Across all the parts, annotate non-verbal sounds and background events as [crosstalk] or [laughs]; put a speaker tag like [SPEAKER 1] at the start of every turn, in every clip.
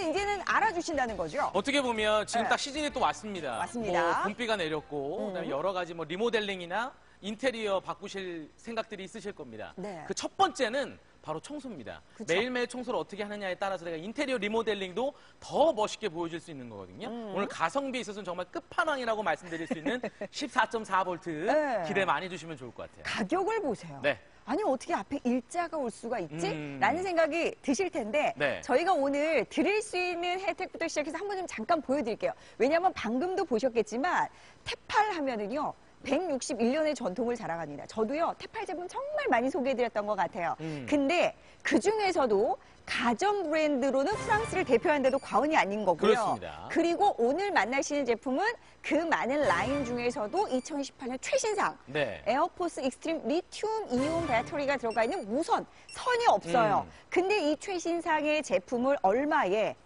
[SPEAKER 1] 이제는 알아주신다는 거죠.
[SPEAKER 2] 어떻게 보면 지금
[SPEAKER 1] 네.
[SPEAKER 2] 딱 시즌이 또 왔습니다.
[SPEAKER 1] 맞습니다.
[SPEAKER 2] 뭐 봄비가 내렸고
[SPEAKER 1] 음.
[SPEAKER 2] 그다음에 여러 가지 뭐 리모델링이나 인테리어 바꾸실 생각들이 있으실 겁니다.
[SPEAKER 1] 네.
[SPEAKER 2] 그 첫 번째는 바로 청소입니다.
[SPEAKER 1] 그쵸.
[SPEAKER 2] 매일매일 청소를 어떻게 하느냐에 따라서 내가 인테리어 리모델링도 더 멋있게 보여줄 수 있는 거거든요.
[SPEAKER 1] 음.
[SPEAKER 2] 오늘 가성비에 있어서는 정말 끝판왕이라고 말씀드릴 수 있는 [laughs] 14.4V
[SPEAKER 1] 네.
[SPEAKER 2] 기대 많이 주시면 좋을 것 같아요.
[SPEAKER 1] 가격을 보세요.
[SPEAKER 2] 네.
[SPEAKER 1] 아니 어떻게 앞에 일자가 올 수가 있지?
[SPEAKER 2] 음.
[SPEAKER 1] 라는 생각이 드실 텐데
[SPEAKER 2] 네.
[SPEAKER 1] 저희가 오늘 드릴 수 있는 혜택부터 시작해서 한번 좀 잠깐 보여드릴게요. 왜냐하면 방금도 보셨겠지만 테팔 하면은요. 161년의 전통을 자랑합니다. 저도요, 테팔 제품 정말 많이 소개해드렸던 것 같아요.
[SPEAKER 2] 음.
[SPEAKER 1] 근데 그 중에서도 가전 브랜드로는 프랑스를 대표한대도 과언이 아닌 거고요.
[SPEAKER 2] 그렇습니다.
[SPEAKER 1] 그리고 오늘 만나시는 제품은 그 많은 라인 중에서도 2018년 최신상
[SPEAKER 2] 네.
[SPEAKER 1] 에어포스 익스트림 리튬 이온 배터리가 들어가 있는 무선 선이 없어요.
[SPEAKER 2] 음.
[SPEAKER 1] 근데 이 최신상의 제품을 얼마에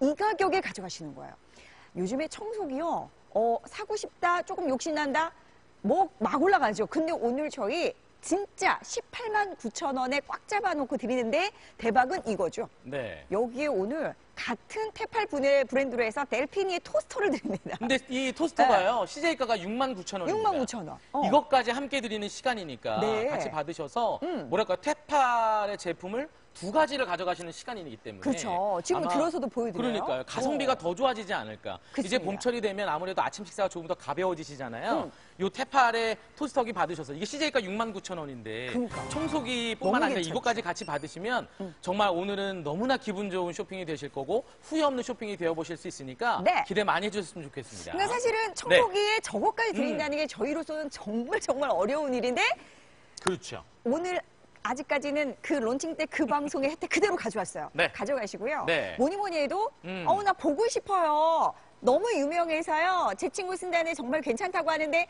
[SPEAKER 1] 이 가격에 가져가시는 거예요. 요즘에 청소기요. 어, 사고 싶다, 조금 욕심난다, 뭐 막 올라가죠. 근데 오늘 저희 진짜 18만 9천 원에 꽉 잡아놓고 드리는데 대박은 이거죠.
[SPEAKER 2] 네.
[SPEAKER 1] 여기에 오늘 같은 테팔 분해 브랜드로 해서 델피니의 토스터를 드립니다.
[SPEAKER 2] 근데 이 토스터가요, CJ가가 6만 9천 원입니다.
[SPEAKER 1] 6만 9천 원. 어.
[SPEAKER 2] 이것까지 함께 드리는 시간이니까
[SPEAKER 1] 네.
[SPEAKER 2] 같이 받으셔서
[SPEAKER 1] 음.
[SPEAKER 2] 뭐랄까 테팔의 제품을 두 가지를 가져가시는 시간이기 때문에
[SPEAKER 1] 그렇죠. 지금 들어서도 보여드려요.
[SPEAKER 2] 그러니까요. 가성비가
[SPEAKER 1] 어.
[SPEAKER 2] 더 좋아지지 않을까. 이제
[SPEAKER 1] 그렇습니다.
[SPEAKER 2] 봄철이 되면 아무래도 아침 식사가 조금 더 가벼워지시잖아요.
[SPEAKER 1] 음.
[SPEAKER 2] 요 테팔의 토스터기 받으셔서 이게 CJ가 6만 9천 원인데
[SPEAKER 1] 그러니까.
[SPEAKER 2] 청소기뿐만 아니라.
[SPEAKER 1] 음.
[SPEAKER 2] 이것까지 같이 받으시면 정말 오늘은 너무나 기분 좋은 쇼핑이 되실 거고 후회 없는 쇼핑이 되어 보실 수 있으니까
[SPEAKER 1] 네.
[SPEAKER 2] 기대 많이 해주셨으면 좋겠습니다.
[SPEAKER 1] 그러니까 사실은 청소기에 저것까지 드린다는 게 저희로서는 정말 정말 어려운 일인데
[SPEAKER 2] 그렇죠.
[SPEAKER 1] 오늘 아직까지는 그 론칭 때 그 방송의 [laughs] 혜택 그대로 가져왔어요.
[SPEAKER 2] 네.
[SPEAKER 1] 가져가시고요.
[SPEAKER 2] 네.
[SPEAKER 1] 뭐니 뭐니 해도
[SPEAKER 2] 음.
[SPEAKER 1] 어우 나 보고 싶어요. 너무 유명해서요. 제 친구 쓴다네 정말 괜찮다고 하는데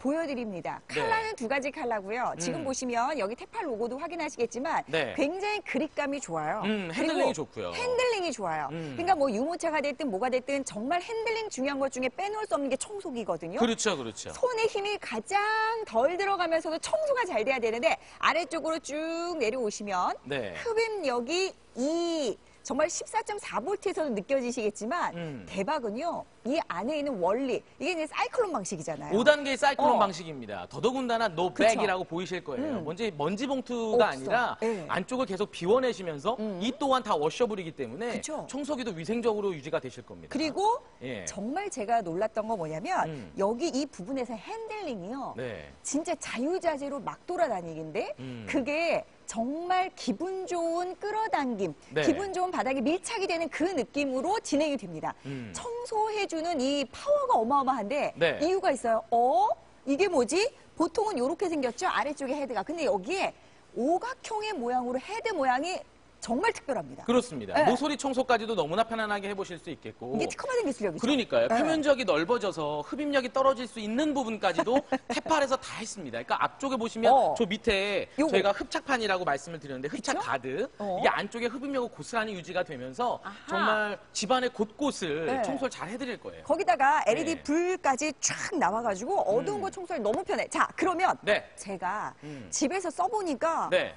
[SPEAKER 1] 보여드립니다.
[SPEAKER 2] 네.
[SPEAKER 1] 컬러는 두 가지 컬러고요. 지금
[SPEAKER 2] 음.
[SPEAKER 1] 보시면 여기 테팔 로고도 확인하시겠지만
[SPEAKER 2] 네.
[SPEAKER 1] 굉장히 grip감이 좋아요.
[SPEAKER 2] 음, handling이 좋고요.
[SPEAKER 1] handling이 좋아요.
[SPEAKER 2] 음.
[SPEAKER 1] 그러니까 뭐 유모차가 됐든 뭐가 됐든 정말 handling 중요한 것 중에 빼놓을 수 없는 게 청소기거든요.
[SPEAKER 2] 그렇죠, 그렇죠.
[SPEAKER 1] 손에 힘이 가장 덜 들어가면서도 청소가 잘 돼야 되는데 아래쪽으로 쭉 내려오시면
[SPEAKER 2] 네.
[SPEAKER 1] 흡입력이 이 정말 14.4V에서도 느껴지시겠지만
[SPEAKER 2] 음.
[SPEAKER 1] 대박은요. 이 안에 있는 원리 이게 이제 사이클론 방식이잖아요.
[SPEAKER 2] 5단계 사이클론
[SPEAKER 1] 어.
[SPEAKER 2] 방식입니다. 더더군다나 no
[SPEAKER 1] 그쵸.
[SPEAKER 2] bag이라고 보이실 거예요.
[SPEAKER 1] 음.
[SPEAKER 2] 먼저 먼지 봉투가
[SPEAKER 1] 없어.
[SPEAKER 2] 아니라
[SPEAKER 1] 예.
[SPEAKER 2] 안쪽을 계속 비워내시면서 이 또한 다 washable이기 때문에
[SPEAKER 1] 그쵸.
[SPEAKER 2] 청소기도 위생적으로 유지가 되실 겁니다.
[SPEAKER 1] 그리고
[SPEAKER 2] 예.
[SPEAKER 1] 정말 제가 놀랐던 건 뭐냐면
[SPEAKER 2] 음.
[SPEAKER 1] 여기 이 부분에서 handling이요.
[SPEAKER 2] 네.
[SPEAKER 1] 진짜 자유자재로 막 돌아다니긴데
[SPEAKER 2] 음.
[SPEAKER 1] 그게 정말 기분 좋은 끌어당김,
[SPEAKER 2] 네.
[SPEAKER 1] 기분 좋은 바닥에 밀착이 되는 그 느낌으로 진행이 됩니다.
[SPEAKER 2] 음.
[SPEAKER 1] 청소해주는 이 파워가 어마어마한데
[SPEAKER 2] 네.
[SPEAKER 1] 이유가 있어요. 어? 이게 뭐지? 보통은 이렇게 생겼죠? 아래쪽에 헤드가. 근데 여기에 오각형의 모양으로 헤드 모양이 정말 특별합니다.
[SPEAKER 2] 그렇습니다.
[SPEAKER 1] 네.
[SPEAKER 2] 모서리 청소까지도 너무나 편안하게 해보실 수 있겠고.
[SPEAKER 1] 이게 특허받은 기술력이죠.
[SPEAKER 2] 그러니까요.
[SPEAKER 1] 네.
[SPEAKER 2] 표면적이 넓어져서 흡입력이 떨어질 수 있는 부분까지도 [laughs] 테팔에서 다 했습니다. 그러니까 앞쪽에 보시면
[SPEAKER 1] 어.
[SPEAKER 2] 저 밑에
[SPEAKER 1] 요거.
[SPEAKER 2] 저희가 흡착판이라고 말씀을 드렸는데 흡착
[SPEAKER 1] 그쵸?
[SPEAKER 2] 가드
[SPEAKER 1] 어.
[SPEAKER 2] 이게 안쪽에 흡입력이 고스란히 유지가 되면서
[SPEAKER 1] 아하.
[SPEAKER 2] 정말 집안의 곳곳을
[SPEAKER 1] 네.
[SPEAKER 2] 청소를 잘 해드릴 거예요.
[SPEAKER 1] 거기다가 LED
[SPEAKER 2] 네.
[SPEAKER 1] 불까지 쫙 나와가지고 어두운
[SPEAKER 2] 음.
[SPEAKER 1] 거 청소하기 너무 편해. 자, 그러면
[SPEAKER 2] 네.
[SPEAKER 1] 제가
[SPEAKER 2] 음.
[SPEAKER 1] 집에서 써보니까
[SPEAKER 2] 네.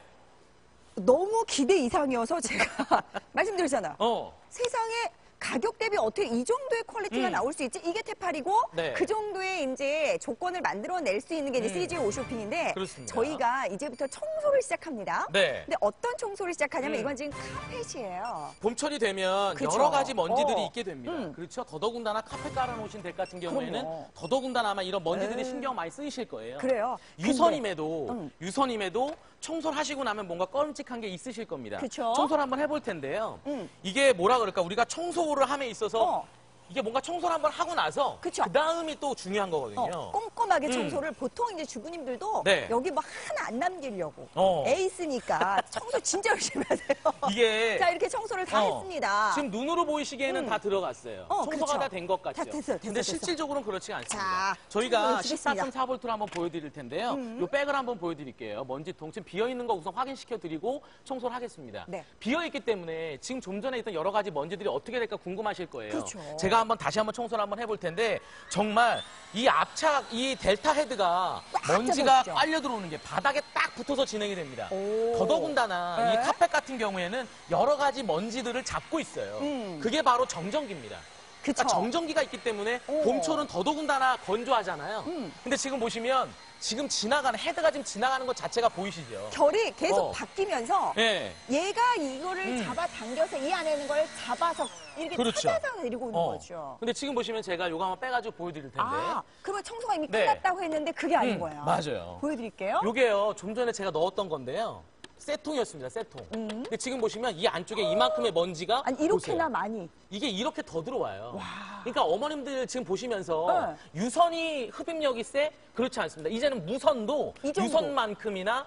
[SPEAKER 1] 너무 기대 이상이어서 제가 [laughs] 말씀드렸잖아.
[SPEAKER 2] 어.
[SPEAKER 1] 세상에 가격 대비 어떻게 이 정도의 quality가
[SPEAKER 2] 음.
[SPEAKER 1] 나올 수 있지? 이게 테팔이고
[SPEAKER 2] 네.
[SPEAKER 1] 그 정도의 이제 조건을 만들어낼 수 있는 게 이제
[SPEAKER 2] 음.
[SPEAKER 1] CJ 오쇼핑인데
[SPEAKER 2] 그렇습니다.
[SPEAKER 1] 저희가 이제부터 청소를 시작합니다.
[SPEAKER 2] 네.
[SPEAKER 1] 근데 어떤 청소를 시작하냐면
[SPEAKER 2] 음.
[SPEAKER 1] 이건 지금 카펫이에요.
[SPEAKER 2] 봄철이 되면
[SPEAKER 1] 그쵸.
[SPEAKER 2] 여러 가지 먼지들이
[SPEAKER 1] 어.
[SPEAKER 2] 있게 됩니다.
[SPEAKER 1] 음.
[SPEAKER 2] 그렇죠. 더더군다나 카펫 깔아놓으신 댁 같은 경우에는
[SPEAKER 1] 그럼요.
[SPEAKER 2] 더더군다나 아마 이런 먼지들이
[SPEAKER 1] 에이.
[SPEAKER 2] 신경 많이 쓰이실 거예요.
[SPEAKER 1] 그래요.
[SPEAKER 2] 유선임에도
[SPEAKER 1] 음.
[SPEAKER 2] 유선임에도 청소를 하시고 나면 뭔가 꺼림칙한 게 있으실 겁니다.
[SPEAKER 1] 그쵸.
[SPEAKER 2] 청소를 한번 해볼 텐데요.
[SPEAKER 1] 음.
[SPEAKER 2] 이게 뭐라 그럴까 우리가 청소를 함에 있어서
[SPEAKER 1] 어.
[SPEAKER 2] 이게 뭔가 청소를 한번 하고 나서
[SPEAKER 1] 그쵸.
[SPEAKER 2] 다음이 또 중요한 거거든요.
[SPEAKER 1] 어, 꼼꼼하게
[SPEAKER 2] 음.
[SPEAKER 1] 청소를 보통 이제 주부님들도
[SPEAKER 2] 네.
[SPEAKER 1] 여기 뭐 하나 안 남기려고
[SPEAKER 2] 어.
[SPEAKER 1] 에이스니까 청소 진짜 열심히 하세요. [laughs]
[SPEAKER 2] 이게 [laughs]
[SPEAKER 1] 자 이렇게 청소를 다
[SPEAKER 2] 어,
[SPEAKER 1] 했습니다.
[SPEAKER 2] 지금 눈으로 보이시기에는
[SPEAKER 1] 음.
[SPEAKER 2] 다 들어갔어요.
[SPEAKER 1] 어,
[SPEAKER 2] 청소가
[SPEAKER 1] 그쵸.
[SPEAKER 2] 다 된 것 같죠.
[SPEAKER 1] 다 됐어요, 됐어,
[SPEAKER 2] 근데
[SPEAKER 1] 됐어.
[SPEAKER 2] 실질적으로는 그렇지 않습니다.
[SPEAKER 1] 자,
[SPEAKER 2] 저희가
[SPEAKER 1] 청소 보여드리겠습니다.
[SPEAKER 2] 14.4V를 한번 보여드릴 텐데요.
[SPEAKER 1] 음.
[SPEAKER 2] 이 백을 한번 보여드릴게요. 먼지통 지금 비어 있는 거 우선 확인시켜 드리고 청소를 하겠습니다.
[SPEAKER 1] 네.
[SPEAKER 2] 비어 있기 때문에 지금 좀 전에 있던 여러 가지 먼지들이 어떻게 될까 궁금하실 거예요.
[SPEAKER 1] 그렇죠.
[SPEAKER 2] 제가 제가 한번 다시 한번 청소를 한번 해볼 텐데 정말 이 앞차 이 델타 헤드가 먼지가. 빨려 들어오는 게 바닥에 딱 붙어서 진행이 됩니다.
[SPEAKER 1] 오.
[SPEAKER 2] 더더군다나
[SPEAKER 1] 네.
[SPEAKER 2] 이 카펫 같은 경우에는 여러 가지 먼지들을 잡고 있어요.
[SPEAKER 1] 음.
[SPEAKER 2] 그게 바로 정전기입니다.
[SPEAKER 1] 그쵸.
[SPEAKER 2] 그러니까 정전기가 있기 때문에
[SPEAKER 1] 오.
[SPEAKER 2] 봄철은 더더군다나 건조하잖아요.
[SPEAKER 1] 음.
[SPEAKER 2] 근데 지금 보시면 지금 지나가는 헤드가 지금 지나가는 것 자체가 보이시죠?
[SPEAKER 1] 결이 계속
[SPEAKER 2] 어.
[SPEAKER 1] 바뀌면서
[SPEAKER 2] 예.
[SPEAKER 1] 얘가 이거를
[SPEAKER 2] 음.
[SPEAKER 1] 잡아 당겨서 이 안에 있는 걸 잡아서 이렇게
[SPEAKER 2] 그렇죠.
[SPEAKER 1] 찾아서 내리고 오는
[SPEAKER 2] 어.
[SPEAKER 1] 거죠.
[SPEAKER 2] 근데 지금 보시면 제가 요거 한번 빼가지고 보여드릴 텐데.
[SPEAKER 1] 아, 그러면 청소가 이미
[SPEAKER 2] 네.
[SPEAKER 1] 끝났다고 했는데 그게 아닌
[SPEAKER 2] 음,
[SPEAKER 1] 거예요.
[SPEAKER 2] 맞아요.
[SPEAKER 1] 보여드릴게요.
[SPEAKER 2] 요게요, 좀 전에 제가 넣었던 건데요. 쇠통이었습니다, 쇠통. 근데 지금 보시면 이 안쪽에 이만큼의 먼지가.
[SPEAKER 1] 음. 아니 이렇게나
[SPEAKER 2] 보세요.
[SPEAKER 1] 많이.
[SPEAKER 2] 이게 이렇게 더 들어와요. 그러니까 어머님들 지금 보시면서
[SPEAKER 1] 네.
[SPEAKER 2] 유선이 흡입력이 세? 그렇지 않습니다. 이제는 무선도
[SPEAKER 1] 이 정도.
[SPEAKER 2] 유선만큼이나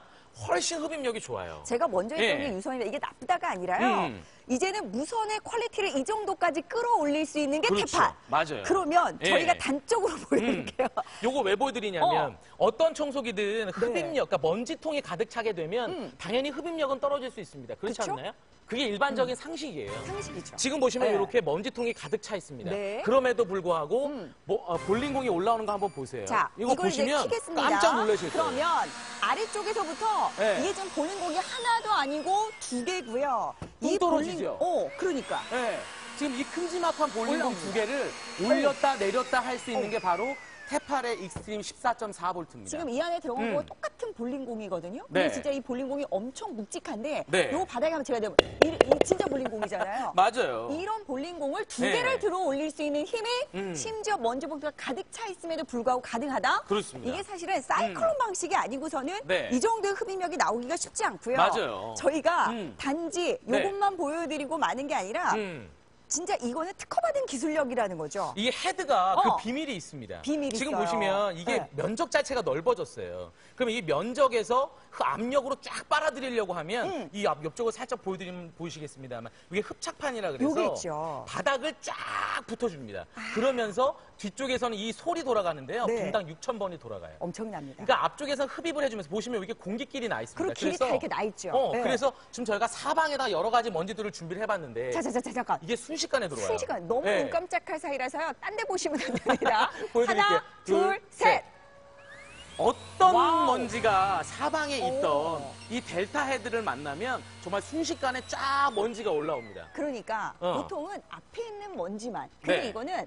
[SPEAKER 2] 훨씬 흡입력이 좋아요.
[SPEAKER 1] 제가 먼저 했던
[SPEAKER 2] 예.
[SPEAKER 1] 게 유선이다. 이게 나쁘다가 아니라요.
[SPEAKER 2] 음.
[SPEAKER 1] 이제는 무선의 quality를 이 정도까지 끌어올릴 수 있는 게
[SPEAKER 2] 그렇죠.
[SPEAKER 1] 테팔.
[SPEAKER 2] 맞아요.
[SPEAKER 1] 그러면
[SPEAKER 2] 예.
[SPEAKER 1] 저희가 단적으로 [laughs] 보여드릴게요.
[SPEAKER 2] 요거 왜 보여드리냐면 어. 떤 청소기든 흡입력, 그러니까 먼지통이 가득 차게 되면
[SPEAKER 1] 네. 음.
[SPEAKER 2] 당연히 흡입력은 떨어질 수 있습니다. 그렇지
[SPEAKER 1] 그쵸? 음.
[SPEAKER 2] 않나요? 그게 일반적인 상식이에요.
[SPEAKER 1] 상식이죠.
[SPEAKER 2] 지금 보시면
[SPEAKER 1] 네.
[SPEAKER 2] 이렇게 먼지통이 가득 차 있습니다.
[SPEAKER 1] 네.
[SPEAKER 2] 그럼에도 불구하고
[SPEAKER 1] 음.
[SPEAKER 2] 뭐, 어, 볼링공이 올라오는 거 한번 보세요.
[SPEAKER 1] 자,
[SPEAKER 2] 이거 보시면
[SPEAKER 1] 키겠습니다.
[SPEAKER 2] 깜짝 놀라실 거예요.
[SPEAKER 1] 그러면 아래쪽에서부터
[SPEAKER 2] 네.
[SPEAKER 1] 이게 지금 볼링공이 하나도 아니고 두 개고요.
[SPEAKER 2] 뚝 떨어지죠?
[SPEAKER 1] 어, 그러니까.
[SPEAKER 2] 네. 지금 이 큼지막한 볼링공. 두 개를 올렸다 내렸다 할 수 있는 게 바로 테팔의 익스트림 14.4V입니다.
[SPEAKER 1] 지금 이 안에 들어간
[SPEAKER 2] 음.
[SPEAKER 1] 거 똑같은 볼링공이거든요. 근데
[SPEAKER 2] 네.
[SPEAKER 1] 진짜 이 볼링공이 엄청 묵직한데
[SPEAKER 2] 네.
[SPEAKER 1] 요거 바닥에 한번 제가 대면 이, 이 진짜 볼링공이잖아요. [laughs]
[SPEAKER 2] 맞아요.
[SPEAKER 1] 이런 볼링공을 두
[SPEAKER 2] 네.
[SPEAKER 1] 개를 들어 올릴 수 있는 힘이
[SPEAKER 2] 음.
[SPEAKER 1] 심지어 먼지 봉투가 가득 차 있음에도 불구하고 가능하다.
[SPEAKER 2] 그렇습니다. 음.
[SPEAKER 1] 이게 사실은 사이클론 방식이 아니고서는
[SPEAKER 2] 네.
[SPEAKER 1] 이 정도의 흡입력이 나오기가 쉽지 않고요.
[SPEAKER 2] 맞아요.
[SPEAKER 1] 저희가
[SPEAKER 2] 음.
[SPEAKER 1] 단지
[SPEAKER 2] 네.
[SPEAKER 1] 요것만 보여드리고 마는 게 아니라
[SPEAKER 2] 음.
[SPEAKER 1] 진짜 이거는 특허받은 기술력이라는 거죠.
[SPEAKER 2] 이게 헤드가
[SPEAKER 1] 어.
[SPEAKER 2] 그 비밀이 있습니다.
[SPEAKER 1] 비밀이
[SPEAKER 2] 지금
[SPEAKER 1] 있어요.
[SPEAKER 2] 보시면 이게
[SPEAKER 1] 네.
[SPEAKER 2] 면적 자체가 넓어졌어요. 그럼 이 면적에서 그 압력으로 쫙 빨아들이려고 하면
[SPEAKER 1] 음.
[SPEAKER 2] 이 앞 옆쪽을 살짝 보여드리면 보이시겠습니다만 이게 흡착판이라 그래서. 바닥을 쫙 붙어줍니다. 그러면서 뒤쪽에서는 이 솔이 돌아가는데요.
[SPEAKER 1] 네.
[SPEAKER 2] 분당 6천 번이 돌아가요.
[SPEAKER 1] 엄청납니다.
[SPEAKER 2] 그러니까 앞쪽에서 흡입을 해주면서 보시면 이게 공기길이 나 있습니다.
[SPEAKER 1] 그리고 길이 다 이렇게 나 있죠.
[SPEAKER 2] 어,
[SPEAKER 1] 네.
[SPEAKER 2] 그래서 지금 저희가 사방에다 여러 가지 먼지들을 준비를 해봤는데
[SPEAKER 1] 자, 자, 자, 자, 잠깐.
[SPEAKER 2] 이게 순식간에 들어와요.
[SPEAKER 1] 순식간 너무
[SPEAKER 2] 네.
[SPEAKER 1] 눈 깜짝할 사이라서요. 딴 데 보시면 안 됩니다. [laughs] 하나, 둘. 셋.
[SPEAKER 2] 어떤
[SPEAKER 1] wow.
[SPEAKER 2] 먼지가 사방에 있던
[SPEAKER 1] 오.
[SPEAKER 2] 이 델타 헤드를 만나면 정말 순식간에 쫙 먼지가 올라옵니다.
[SPEAKER 1] 그러니까
[SPEAKER 2] 어.
[SPEAKER 1] 보통은 앞에 있는 먼지만. 근데
[SPEAKER 2] 네.
[SPEAKER 1] 이거는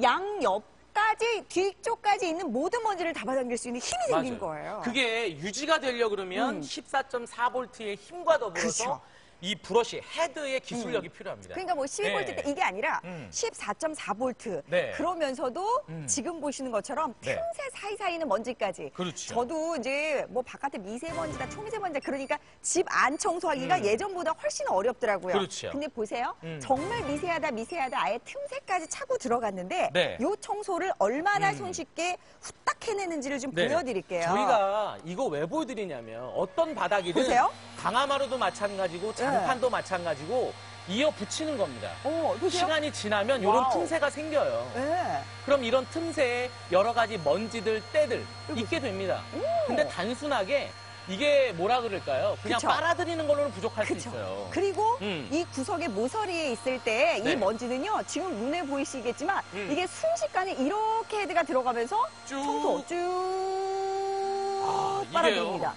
[SPEAKER 1] 양옆까지 뒤쪽까지 있는 모든 먼지를 잡아당길 수 있는 힘이 생긴 거예요.
[SPEAKER 2] 그게 유지가 되려 그러면
[SPEAKER 1] 음.
[SPEAKER 2] 14.4V의 힘과 더불어서
[SPEAKER 1] 그쵸.
[SPEAKER 2] 이 브러쉬 헤드의 기술력이 필요합니다.
[SPEAKER 1] 그러니까 뭐 12V
[SPEAKER 2] 네.
[SPEAKER 1] 때 이게 아니라
[SPEAKER 2] 음.
[SPEAKER 1] 14.4V.
[SPEAKER 2] 네.
[SPEAKER 1] 그러면서도
[SPEAKER 2] 음.
[SPEAKER 1] 지금 보시는 것처럼
[SPEAKER 2] 네.
[SPEAKER 1] 틈새 사이사이 있는 먼지까지.
[SPEAKER 2] 그렇죠.
[SPEAKER 1] 저도 이제 뭐 바깥에 미세먼지다 초미세먼지다 그러니까 집 안 청소하기가
[SPEAKER 2] 음.
[SPEAKER 1] 예전보다 훨씬 어렵더라고요.
[SPEAKER 2] 그렇죠.
[SPEAKER 1] 근데 보세요.
[SPEAKER 2] 음.
[SPEAKER 1] 정말 미세하다 미세하다 아예 틈새까지 차고 들어갔는데
[SPEAKER 2] 네.
[SPEAKER 1] 요 청소를 얼마나
[SPEAKER 2] 음.
[SPEAKER 1] 손쉽게 후딱 해내는지를 좀
[SPEAKER 2] 네.
[SPEAKER 1] 보여드릴게요.
[SPEAKER 2] 저희가 이거 왜 보여드리냐면 어떤 바닥이든
[SPEAKER 1] 보세요.
[SPEAKER 2] 강화마루도 마찬가지고 장판도 마찬가지고 이어 붙이는 겁니다.
[SPEAKER 1] 어, 보세요.
[SPEAKER 2] 시간이 지나면 이런
[SPEAKER 1] wow.
[SPEAKER 2] 틈새가 생겨요.
[SPEAKER 1] 네.
[SPEAKER 2] 그럼 이런 틈새에 여러 가지 먼지들, 때들 있게 됩니다.
[SPEAKER 1] 오.
[SPEAKER 2] 근데 단순하게 이게 뭐라 그럴까요? 그냥
[SPEAKER 1] 그쵸.
[SPEAKER 2] 빨아들이는 걸로는 부족할 수
[SPEAKER 1] 그쵸.
[SPEAKER 2] 있어요.
[SPEAKER 1] 그리고
[SPEAKER 2] 음.
[SPEAKER 1] 이 구석의 모서리에 있을 때이
[SPEAKER 2] 네.
[SPEAKER 1] 먼지는요, 지금 눈에 보이시겠지만
[SPEAKER 2] 음.
[SPEAKER 1] 이게 순식간에 이렇게 헤드가 들어가면서
[SPEAKER 2] 쭉.
[SPEAKER 1] 청소 쭉
[SPEAKER 2] 아, 이게요.
[SPEAKER 1] 빨아들입니다.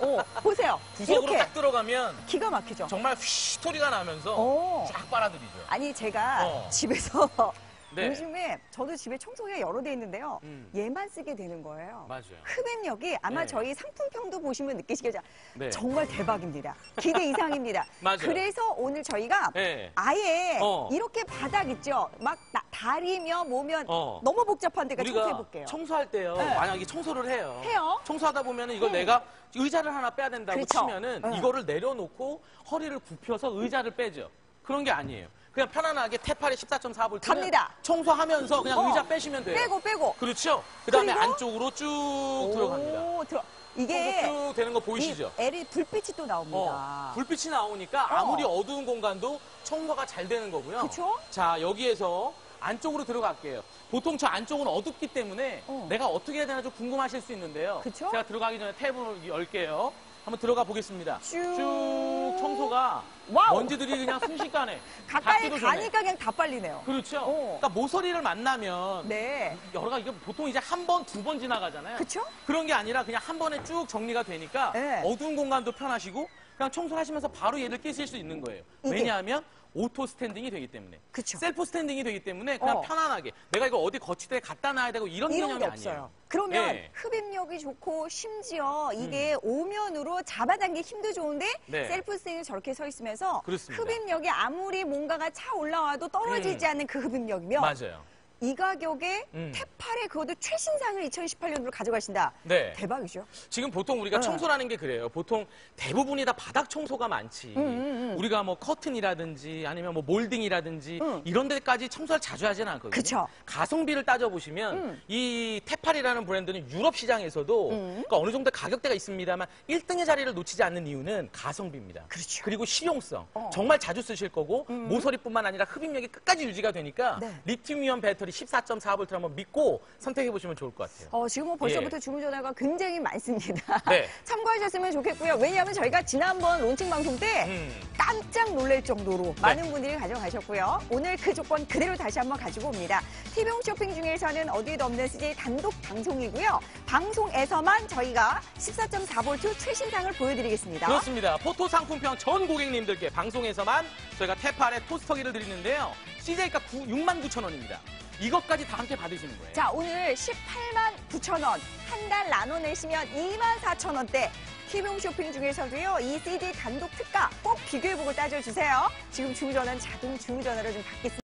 [SPEAKER 1] 어, 보세요.
[SPEAKER 2] 구석으로
[SPEAKER 1] 이렇게
[SPEAKER 2] 딱 들어가면
[SPEAKER 1] 기가 막히죠.
[SPEAKER 2] 정말 휘 소리가 나면서
[SPEAKER 1] 어.
[SPEAKER 2] 쫙 빨아들이죠.
[SPEAKER 1] 아니 제가
[SPEAKER 2] 어.
[SPEAKER 1] 집에서
[SPEAKER 2] 네.
[SPEAKER 1] 요즘에 저도 집에 청소기가 여러 대 있는데요.
[SPEAKER 2] 음.
[SPEAKER 1] 얘만 쓰게 되는 거예요.
[SPEAKER 2] 맞아요.
[SPEAKER 1] 흡입력이 아마
[SPEAKER 2] 네.
[SPEAKER 1] 저희 상품평도 보시면 느끼시겠죠.
[SPEAKER 2] 네.
[SPEAKER 1] 정말 대박입니다. 기대 이상입니다. [laughs]
[SPEAKER 2] 맞아요.
[SPEAKER 1] 그래서 오늘 저희가
[SPEAKER 2] 네.
[SPEAKER 1] 아예
[SPEAKER 2] 어.
[SPEAKER 1] 이렇게 바닥 있죠. 막 나- 다리며 뭐면
[SPEAKER 2] 어.
[SPEAKER 1] 너무 복잡한데가
[SPEAKER 2] 우리가
[SPEAKER 1] 청소해 볼게요.
[SPEAKER 2] 청소할 때요.
[SPEAKER 1] 네.
[SPEAKER 2] 만약에 청소를 해요.
[SPEAKER 1] 해요.
[SPEAKER 2] 청소하다 보면 이걸
[SPEAKER 1] 음.
[SPEAKER 2] 내가 의자를 하나 빼야 된다고
[SPEAKER 1] 그렇죠.
[SPEAKER 2] 치면은
[SPEAKER 1] 네.
[SPEAKER 2] 이거를 내려놓고 허리를 굽혀서 의자를 빼죠. 그런 게 아니에요. 그냥 편안하게 테팔에 14.4V
[SPEAKER 1] 갑니다.
[SPEAKER 2] 청소하면서 그냥
[SPEAKER 1] 어.
[SPEAKER 2] 의자 빼시면 돼요.
[SPEAKER 1] 빼고 빼고.
[SPEAKER 2] 그렇죠. 그다음에
[SPEAKER 1] 그리고
[SPEAKER 2] 안쪽으로 쭉 들어갑니다.
[SPEAKER 1] 오, 들어. 이게
[SPEAKER 2] 쭉 되는 거 보이시죠?
[SPEAKER 1] 이 LED 불빛이 또 나옵니다.
[SPEAKER 2] 어, 불빛이 나오니까
[SPEAKER 1] 어.
[SPEAKER 2] 아무리 어 두운 공간도 청소가 잘 되는 거고요.
[SPEAKER 1] 그쵸?
[SPEAKER 2] 자, 여기에서 안쪽으로 들어갈게요. 보통 저 안쪽은 어둡기 때문에
[SPEAKER 1] 어.
[SPEAKER 2] 내가 어떻게 해야 되나 좀 궁금하실 수 있는데요.
[SPEAKER 1] 그쵸?
[SPEAKER 2] 제가 들어가기 전에 탭을 열게요. 한번 들어가 보겠습니다.
[SPEAKER 1] 쭉.
[SPEAKER 2] 쪽 청소가
[SPEAKER 1] wow.
[SPEAKER 2] 먼지들이 그냥 순식간에 [laughs]
[SPEAKER 1] 가까이. 가니까 그냥 다 빨리네요.
[SPEAKER 2] 그렇죠.
[SPEAKER 1] 어.
[SPEAKER 2] 그러니까 모서리를 만나면
[SPEAKER 1] 네.
[SPEAKER 2] 여러 가지 보통 이제 한 번, 두 번 지나가잖아요.
[SPEAKER 1] 그쵸?
[SPEAKER 2] 그런 게 아니라 그냥 한 번에 쭉 정리가 되니까
[SPEAKER 1] 네.
[SPEAKER 2] 어두운 공간도 편하시고 그냥 청소하시면서 바로 얘를 끼실 수 있는 거예요.
[SPEAKER 1] 이게.
[SPEAKER 2] 왜냐하면 auto standing이 되기 때문에.
[SPEAKER 1] 그쵸.
[SPEAKER 2] self standing이 되기 때문에 그냥
[SPEAKER 1] 어.
[SPEAKER 2] 편안하게 내가 이거 어디 거치대에 갖다 놔야 되고 이런,
[SPEAKER 1] 이런
[SPEAKER 2] 개념이
[SPEAKER 1] 게
[SPEAKER 2] 아니에요.
[SPEAKER 1] 그러면
[SPEAKER 2] 예.
[SPEAKER 1] 흡입력이 좋고 심지어 이게 오면으로 잡아당기기 힘도 좋은데
[SPEAKER 2] 네.
[SPEAKER 1] self standing이 저렇게 서 있으면서
[SPEAKER 2] 그렇습니다.
[SPEAKER 1] 흡입력이 아무리 뭔가가 차 올라와도 떨어지지
[SPEAKER 2] 음.
[SPEAKER 1] 않는 그 흡입력이면
[SPEAKER 2] 맞아요.
[SPEAKER 1] 이 가격에
[SPEAKER 2] 음.
[SPEAKER 1] 테팔에 그것도 최신상을 2018년도로 가져가신다.
[SPEAKER 2] 네.
[SPEAKER 1] 대박이죠.
[SPEAKER 2] 지금 보통 우리가
[SPEAKER 1] 네.
[SPEAKER 2] 청소라는 게 그래요. 보통 대부분이 다 바닥 청소가 많지.
[SPEAKER 1] 음, 음, 음.
[SPEAKER 2] 우리가 뭐 커튼이라든지 아니면 뭐 몰딩이라든지
[SPEAKER 1] 음.
[SPEAKER 2] 이런 데까지 청소를 자주 하지는 않거든요.
[SPEAKER 1] 그쵸.
[SPEAKER 2] 가성비를 따져보시면
[SPEAKER 1] 음.
[SPEAKER 2] 이 테팔이라는 브랜드는 유럽 시장에서도
[SPEAKER 1] 음.
[SPEAKER 2] 그러니까 어느 정도 가격대가 있습니다만 1등의 자리를 놓치지 않는 이유는 가성비입니다.
[SPEAKER 1] 그렇죠.
[SPEAKER 2] 리고 실용성.
[SPEAKER 1] 어. 음.
[SPEAKER 2] 정말 자주 쓰실 거고 모서리뿐만 아니라 흡입력이 끝까지 유지가 되니까
[SPEAKER 1] 네.
[SPEAKER 2] 리튬이온 배터리 14.4V를 한번 믿고 선택해 보시면 좋을 것 같아요.
[SPEAKER 1] 어, 지금 뭐 벌써부터 주문 전화가 굉장히 많습니다. [laughs]
[SPEAKER 2] 네. [laughs]
[SPEAKER 1] 참고하셨으면 좋겠고요. 왜냐하면 저희가 지난번 론칭 방송 때
[SPEAKER 2] 음.
[SPEAKER 1] 깜짝 놀랄 정도로 많은 분들이 가져가셨고요. 오늘 그 조건 그대로 다시 한번 가지고 옵니다. TV용 쇼핑 중에서는 어디에도 없는 CJ 단독 방송이고요. 방송에서만 저희가 14.4V 최신상을 보여드리겠습니다.
[SPEAKER 2] 그렇습니다. 포토 상품평 전 고객님들께 방송에서만 저희가 테팔의 토스터기를 드리는데요. CJ가 6만 9천 원입니다. 이것까지 다 함께 받으시는 거예요.
[SPEAKER 1] 자, 오늘 18만 9천 원, 한 달 나눠 내시면 2만 4천 원대. TV용 쇼핑 중에서도요, 이 CD 단독 특가 꼭 비교해보고 따져주세요. 지금 주문전화는 자동 주문전화로 좀 받겠습니다.